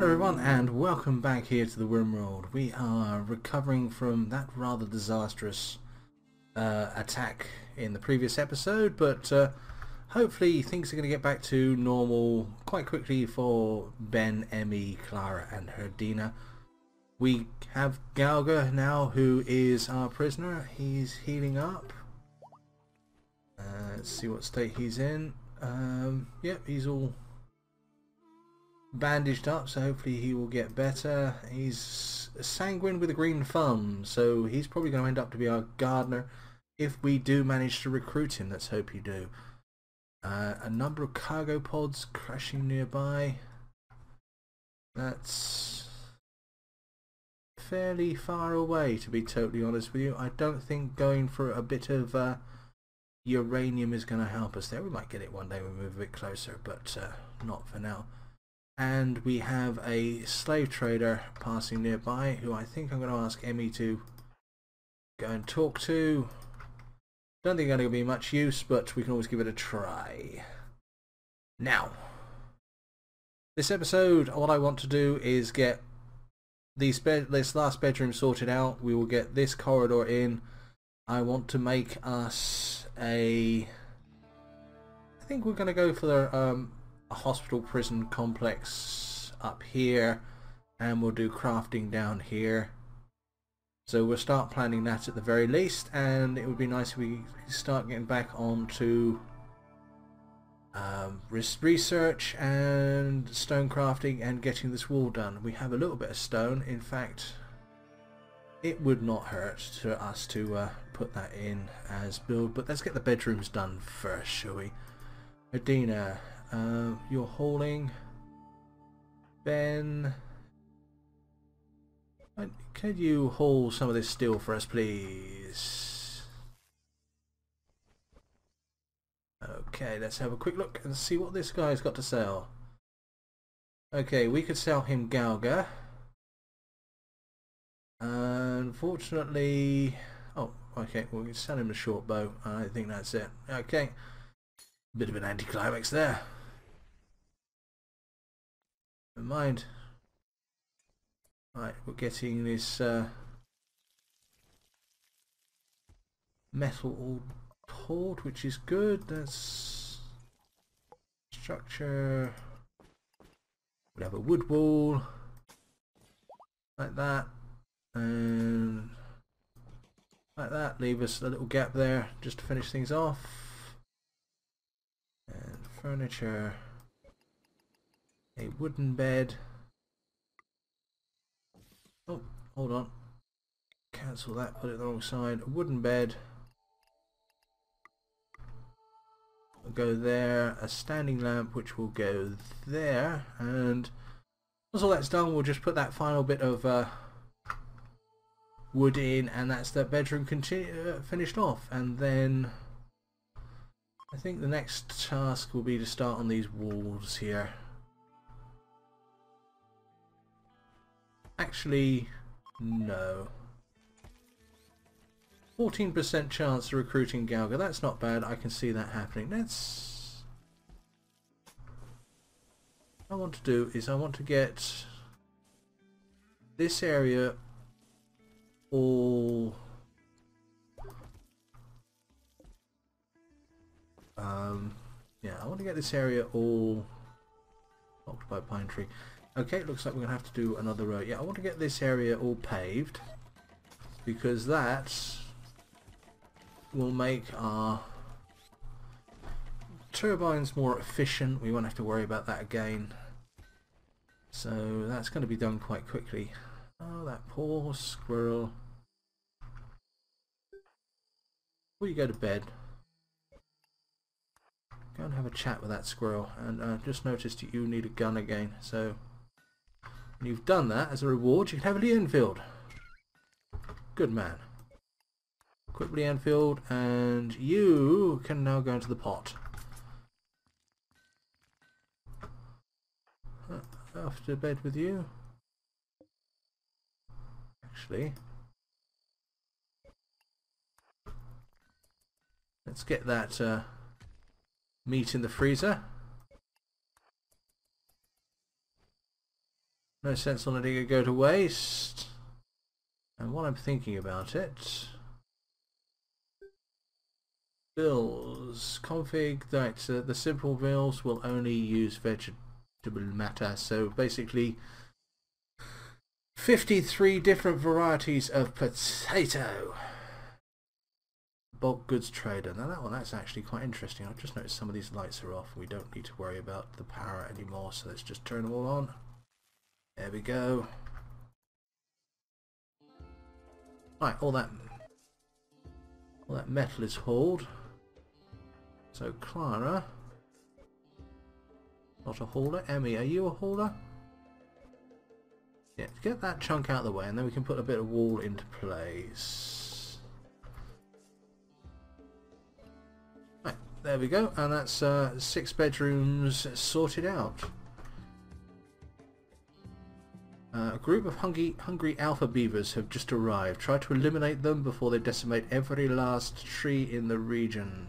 Hello everyone and welcome back here to the World. We are recovering from that rather disastrous uh, attack in the previous episode but uh, hopefully things are going to get back to normal quite quickly for Ben, Emmy, Clara and Herdina. We have Galga now who is our prisoner. He's healing up. Uh, let's see what state he's in. Um, yep, he's all bandaged up, so hopefully he will get better. He's sanguine with a green thumb, so he's probably going to end up to be our gardener if we do manage to recruit him. Let's hope you do. Uh, a number of cargo pods crashing nearby. That's fairly far away, to be totally honest with you. I don't think going for a bit of uh, uranium is going to help us there. We might get it one day when we move a bit closer, but uh, not for now and we have a slave trader passing nearby who I think I'm going to ask Emmy to go and talk to. Don't think it's going to be much use, but we can always give it a try. Now, this episode, what I want to do is get these this last bedroom sorted out. We will get this corridor in. I want to make us a... I think we're going to go for the um, a hospital prison complex up here and we'll do crafting down here. So we'll start planning that at the very least and it would be nice if we start getting back onto um, research and stone crafting and getting this wall done. We have a little bit of stone. In fact it would not hurt to us to uh, put that in as build but let's get the bedrooms done first shall we? Adina uh, you're hauling. Ben, could you haul some of this steel for us, please? Okay, let's have a quick look and see what this guy's got to sell. Okay, we could sell him Galga. Unfortunately... Oh, okay, well, we can sell him a short bow. I think that's it. Okay. Bit of an anticlimax there. Never mind. Right, we're getting this uh, metal all poured, which is good. That's structure. We have a wood wall like that, and like that. Leave us a little gap there just to finish things off. And furniture a wooden bed. Oh, hold on. Cancel that, put it the wrong side. A wooden bed. will go there. A standing lamp which will go there. And once all that's done, we'll just put that final bit of uh, wood in and that's the bedroom uh, finished off. And then I think the next task will be to start on these walls here. Actually, no. 14% chance of recruiting Galga. That's not bad. I can see that happening. Let's... What I want to do is I want to get this area all... Um, yeah, I want to get this area all blocked by pine tree. Okay, looks like we're going to have to do another road. Yeah, I want to get this area all paved because that will make our turbines more efficient. We won't have to worry about that again. So that's going to be done quite quickly. Oh, that poor squirrel. Will you go to bed? Go and have a chat with that squirrel. And I uh, just noticed that you need a gun again, so when you've done that, as a reward, you can have a Lee Enfield. Good man. Equip Lee Enfield, and you can now go into the pot. Off to bed with you. Actually, let's get that uh, meat in the freezer. No sense on letting it go to waste. And while I'm thinking about it, bills config that uh, the simple bills will only use vegetable matter. So basically, 53 different varieties of potato. Bulk goods trader. Now that one, that's actually quite interesting. I've just noticed some of these lights are off. We don't need to worry about the power anymore, so let's just turn them all on. There we go. Right, all that all that metal is hauled. So Clara, not a hauler. Emmy, are you a hauler? Yeah, get that chunk out of the way, and then we can put a bit of wall into place. Right, there we go, and that's uh, six bedrooms sorted out. Uh, a group of hungry, hungry alpha beavers have just arrived. Try to eliminate them before they decimate every last tree in the region.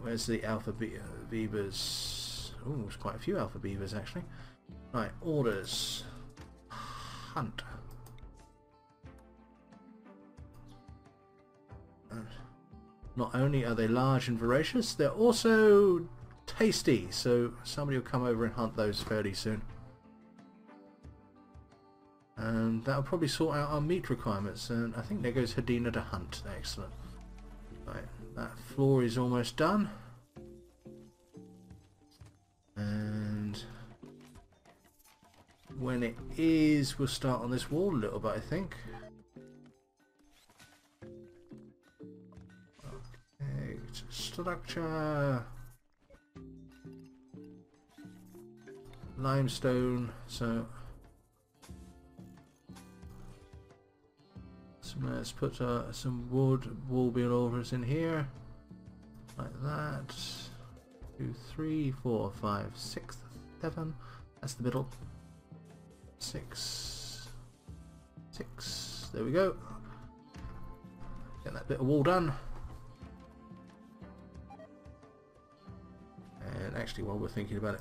Where's the alpha be beavers? Oh, there's quite a few alpha beavers actually. Right, orders. Hunt. Uh, not only are they large and voracious, they're also tasty, so somebody will come over and hunt those fairly soon and that'll probably sort out our meat requirements. And I think there goes Hadina to hunt. Excellent. Right that floor is almost done. And when it is we'll start on this wall a little bit I think. Structure. Limestone so let's put uh, some wood wall builders in here. Like that. Two three four five six seven. That's the middle. Six. Six. There we go. Get that bit of wall done. And actually while we're thinking about it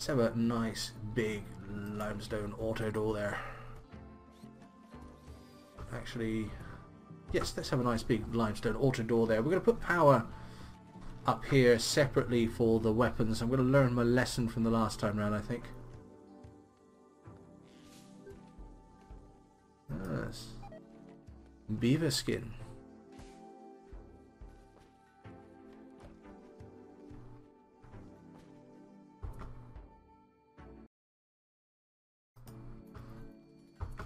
let's have a nice big limestone auto door there actually... Yes, let's have a nice big limestone auto door there. We're going to put power up here separately for the weapons. I'm going to learn my lesson from the last time round, I think. Yes. Beaver skin.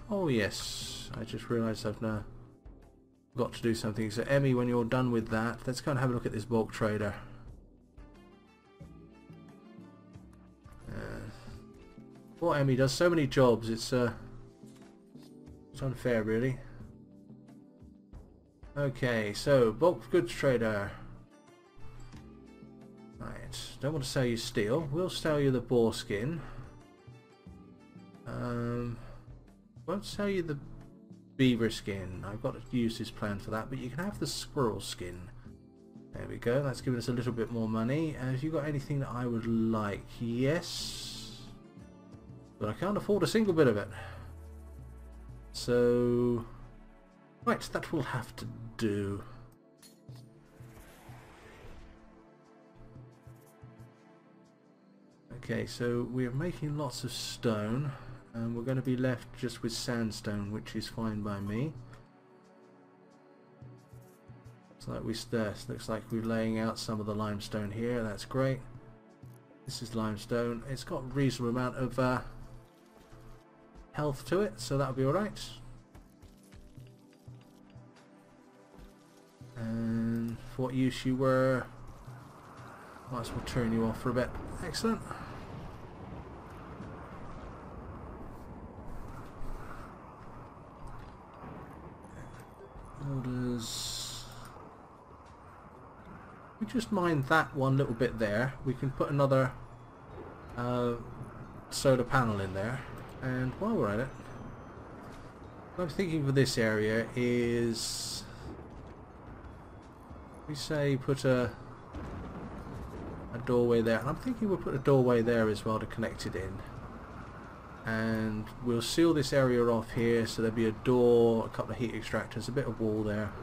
Oh yes. I just realised I've now got to do something. So Emmy, when you're done with that, let's go and have a look at this bulk trader. Uh, poor Emmy does so many jobs. It's uh, it's unfair, really. Okay, so bulk goods trader. Right, don't want to sell you steel. We'll sell you the boar skin. Um, won't sell you the beaver skin. I've got to use this plan for that, but you can have the squirrel skin. There we go, that's giving us a little bit more money. Uh, have you got anything that I would like? Yes. But I can't afford a single bit of it. So... Right, that will have to do. Okay, so we're making lots of stone and we're going to be left just with sandstone which is fine by me. So like we looks like we're laying out some of the limestone here that's great. This is limestone. It's got a reasonable amount of uh, health to it so that'll be alright. And for what use you were might as well turn you off for a bit. Excellent Orders. We just mind that one little bit there. We can put another uh, solar panel in there. And while we're at it, I'm thinking for this area is we say put a a doorway there and I'm thinking we'll put a doorway there as well to connect it in and we'll seal this area off here so there'll be a door, a couple of heat extractors, a bit of wall there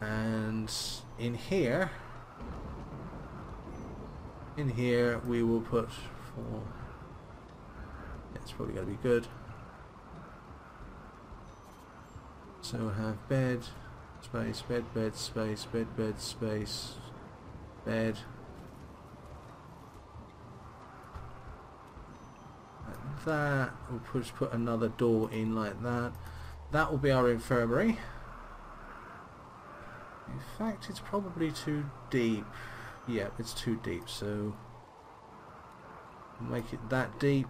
and in here in here we will put four. It's probably going to be good. So we'll have bed space bed bed space bed bed space bed. Like that. We'll just put another door in like that. That will be our infirmary. In fact it's probably too deep yeah it's too deep so make it that deep.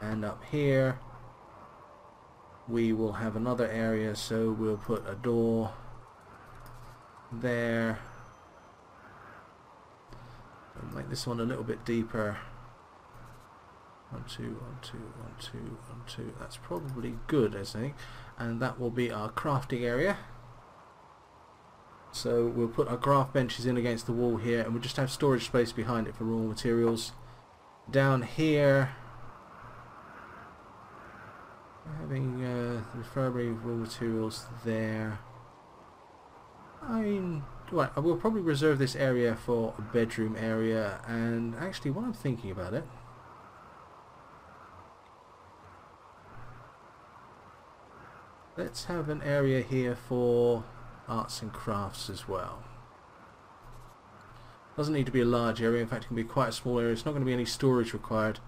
And up here we will have another area so we'll put a door there. And make this one a little bit deeper. One two one two one two one two. That's probably good I think. And that will be our crafting area so we'll put our graph benches in against the wall here and we'll just have storage space behind it for raw materials. Down here, having uh, the infirmary raw materials there. I mean, right, I will probably reserve this area for a bedroom area and actually while I'm thinking about it, let's have an area here for arts and crafts as well. Doesn't need to be a large area, in fact it can be quite a small area. It's not going to be any storage required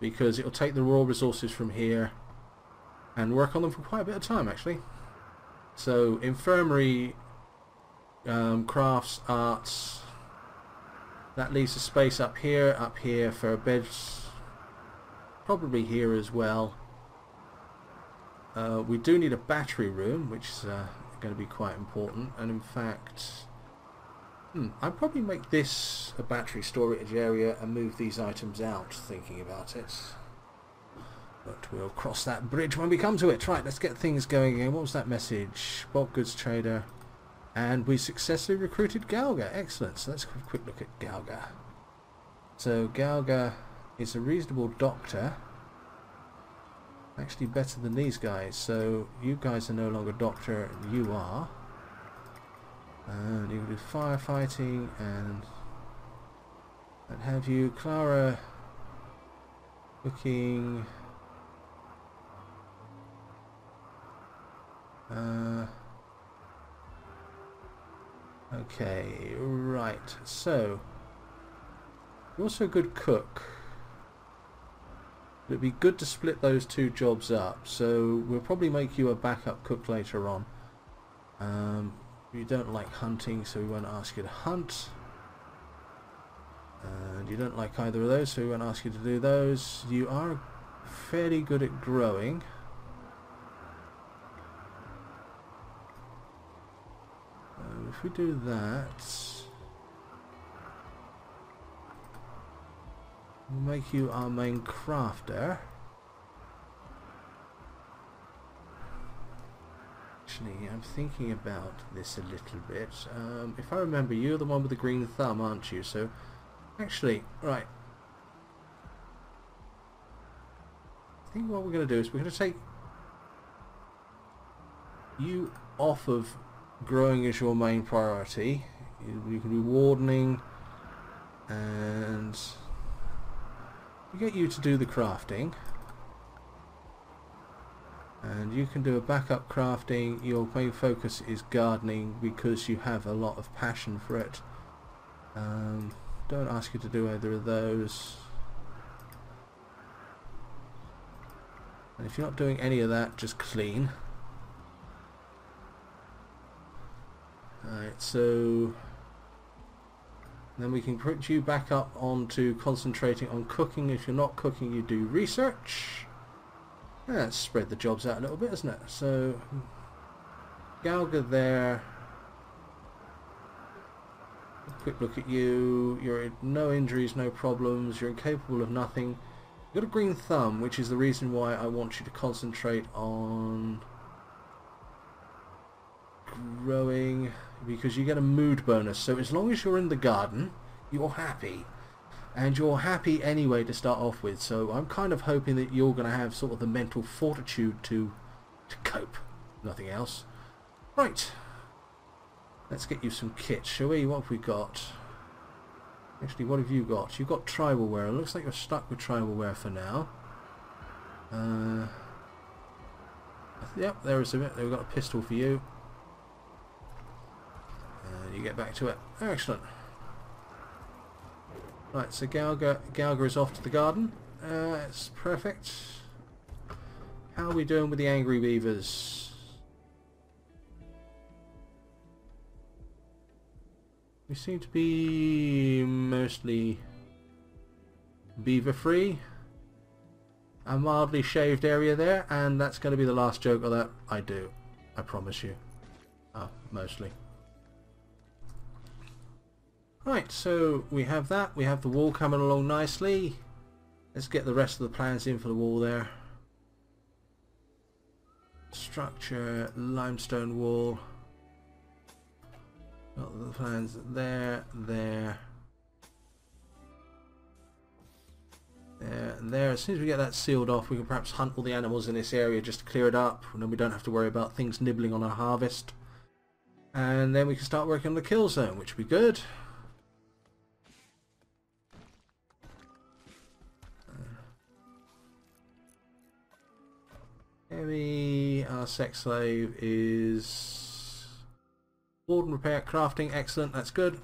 because it'll take the raw resources from here and work on them for quite a bit of time actually. So infirmary, um, crafts, arts, that leaves a space up here, up here for beds, probably here as well. Uh, we do need a battery room, which is uh, going to be quite important. And in fact hmm, I'd probably make this a battery storage area and move these items out thinking about it. But we'll cross that bridge when we come to it. Right let's get things going again. What was that message? Bulk goods trader. And we successfully recruited Galga. Excellent. So let's have a quick look at Galga. So Galga is a reasonable doctor actually better than these guys. So you guys are no longer doctor, you are. And you can do firefighting and and have you Clara looking uh, okay right so you're also a good cook It'd be good to split those two jobs up. So we'll probably make you a backup cook later on. Um, you don't like hunting, so we won't ask you to hunt. And you don't like either of those, so we won't ask you to do those. You are fairly good at growing. Um, if we do that... We'll make you our main crafter. Actually, I'm thinking about this a little bit. Um, if I remember, you're the one with the green thumb, aren't you? So, actually, right. I think what we're going to do is we're going to take you off of growing as your main priority. You, you can be wardening and we get you to do the crafting. And you can do a backup crafting. Your main focus is gardening because you have a lot of passion for it. Um, don't ask you to do either of those. And if you're not doing any of that just clean. Alright so then we can put you back up onto concentrating on cooking. If you're not cooking, you do research. Let's spread the jobs out a little bit, isn't it? So, Galga there. Quick look at you. You're no injuries, no problems. You're incapable of nothing. You've got a green thumb, which is the reason why I want you to concentrate on growing because you get a mood bonus. So as long as you're in the garden, you're happy. and you're happy anyway to start off with. So I'm kind of hoping that you're going to have sort of the mental fortitude to to cope. Nothing else. Right. Let's get you some kit shall we? What have we got? Actually what have you got? You've got tribal wear. It looks like you're stuck with tribal wear for now. Uh, yep there is a bit. We've got a pistol for you and you get back to it excellent Right, so Galga, Galga is off to the garden. Uh, it's perfect. How are we doing with the Angry Beavers? We seem to be mostly beaver free. A mildly shaved area there, and that's going to be the last joke of that I do. I promise you. Oh, mostly. Right, so we have that. We have the wall coming along nicely. Let's get the rest of the plans in for the wall there. Structure, limestone wall. Got the plans there, there. There, there. As soon as we get that sealed off, we can perhaps hunt all the animals in this area just to clear it up, and then we don't have to worry about things nibbling on our harvest. And then we can start working on the kill zone, which would be good. Emmy, our sex slave is board and repair, crafting, excellent, that's good.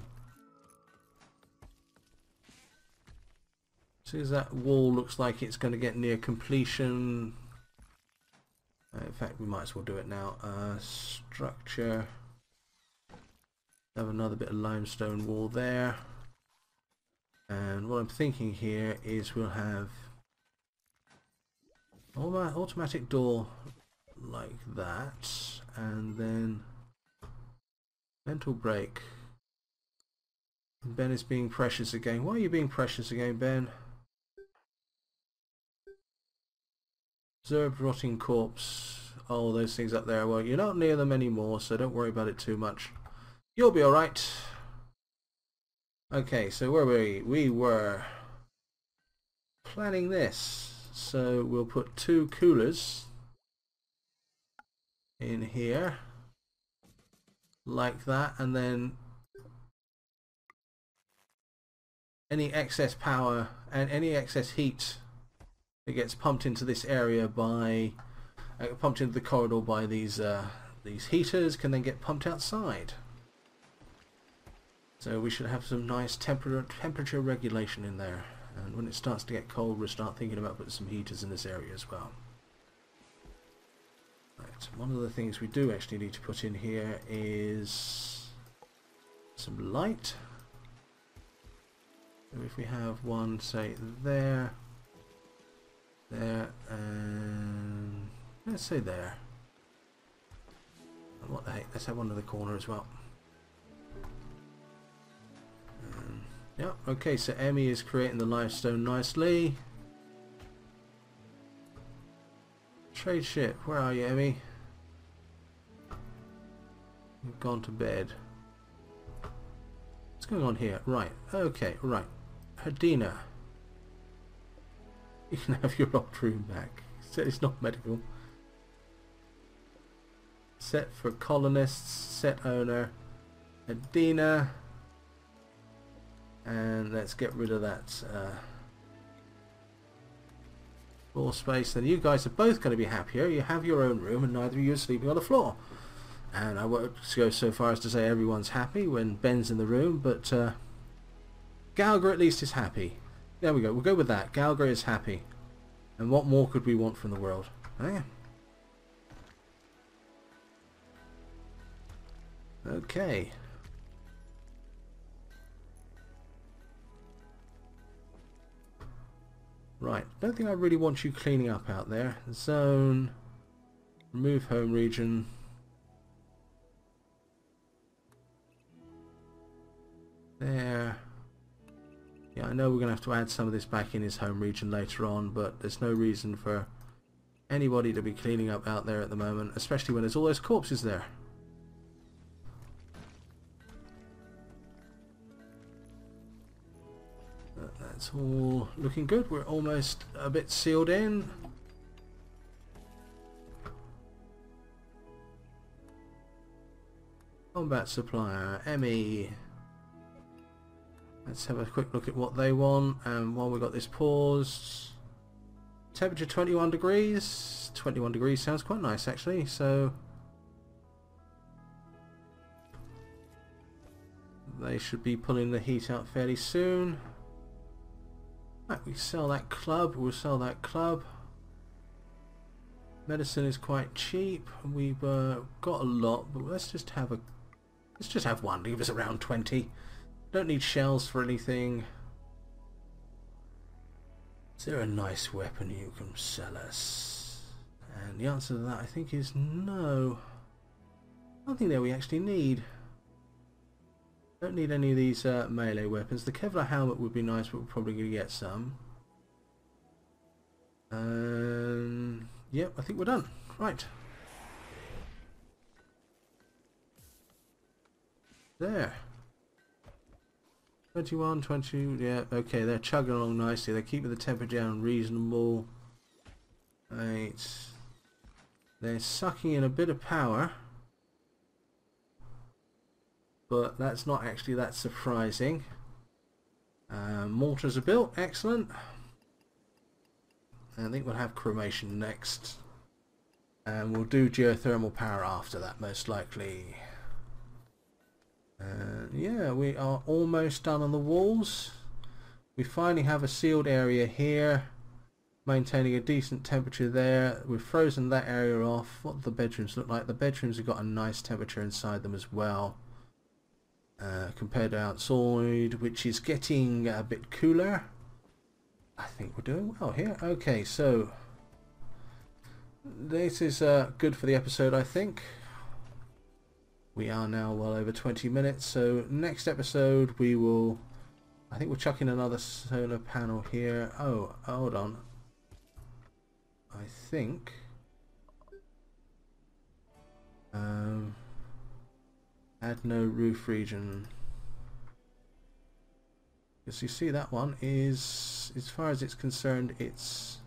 As soon as that wall looks like it's going to get near completion, uh, in fact we might as well do it now. Uh, structure, have another bit of limestone wall there. And what I'm thinking here is we'll have automatic door like that and then mental break. Ben is being precious again. Why are you being precious again Ben? Observed rotting corpse. All those things up there. Well you're not near them anymore so don't worry about it too much. You'll be alright. Okay so where were we? We were planning this so we'll put two coolers in here like that and then any excess power and any excess heat that gets pumped into this area by uh, pumped into the corridor by these uh, these heaters can then get pumped outside. So we should have some nice temperature temperature regulation in there and when it starts to get cold we'll start thinking about putting some heaters in this area as well. Right, one of the things we do actually need to put in here is some light. So if we have one say there, there and let's say there. And what the heck, let's have one in the corner as well. Yep, okay, so Emmy is creating the limestone nicely. Trade ship, where are you, Emmy? You've gone to bed. What's going on here? Right, okay, right. Hadina. You can have your old room back. Said it's not medical. Set for colonists, set owner. Adina and let's get rid of that uh, floor space. Then you guys are both going to be happier. You have your own room and neither of you are sleeping on the floor. And I won't go so far as to say everyone's happy when Ben's in the room but uh, at least is happy. There we go. We'll go with that. Galga is happy. And what more could we want from the world? Eh? okay Right, don't think I really want you cleaning up out there. Zone, remove home region. There. Yeah, I know we're going to have to add some of this back in his home region later on, but there's no reason for anybody to be cleaning up out there at the moment, especially when there's all those corpses there. That's all looking good. We're almost a bit sealed in. Combat supplier, ME. Let's have a quick look at what they want. And while we've got this paused, temperature 21 degrees. 21 degrees sounds quite nice actually. So they should be pulling the heat out fairly soon. Right, we sell that club. We'll sell that club. Medicine is quite cheap. We've uh, got a lot, but let's just have a let's just have one. Leave us around 20. Don't need shells for anything. Is there a nice weapon you can sell us? And the answer to that I think is no. Nothing that we actually need. Don't need any of these uh, melee weapons. The Kevlar helmet would be nice, but we're probably going to get some. Um, yep, I think we're done. Right. There. 21, 20, yeah, okay, they're chugging along nicely. They're keeping the temperature down reasonable. Right. They're sucking in a bit of power. But that's not actually that surprising. Um, mortars are built, excellent. I think we'll have cremation next. And we'll do geothermal power after that, most likely. Uh, yeah, we are almost done on the walls. We finally have a sealed area here, maintaining a decent temperature there. We've frozen that area off. What do the bedrooms look like? The bedrooms have got a nice temperature inside them as well. Uh, compared to outside, which is getting a bit cooler. I think we're doing well here. Okay, so this is uh, good for the episode, I think. We are now well over 20 minutes, so next episode we will... I think we'll chuck in another solar panel here. Oh, hold on. I think... Um, add no roof region. Because you see that one is, as far as it's concerned, it's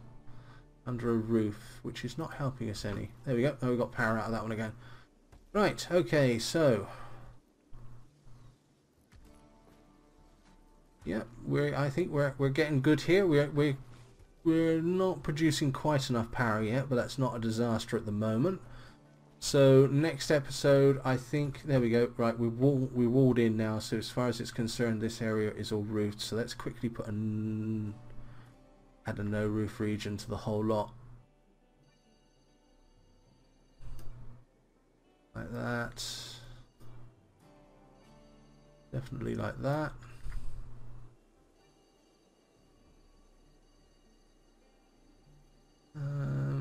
under a roof, which is not helping us any. There we go. Oh, we got power out of that one again. Right, okay, so yeah, we're I think we're we're getting good here. We're we we're not producing quite enough power yet, but that's not a disaster at the moment. So next episode, I think there we go. Right, we wall we walled in now. So as far as it's concerned, this area is all roofed. So let's quickly put a add a no roof region to the whole lot. like that definitely like that um,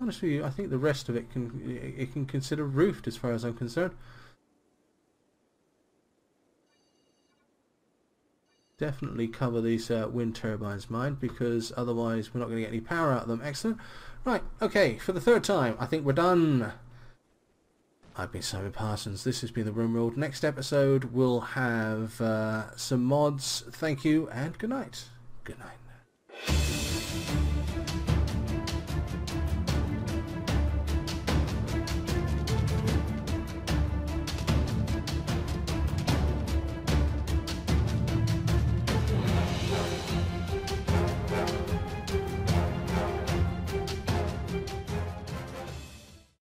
honestly I think the rest of it can it can consider roofed as far as I'm concerned definitely cover these uh, wind turbines mind because otherwise we're not going to get any power out of them excellent right okay for the third time I think we're done I've been Simon Parsons. This has been the Rimworld. Next episode we'll have uh, some mods. Thank you and good night. Good night.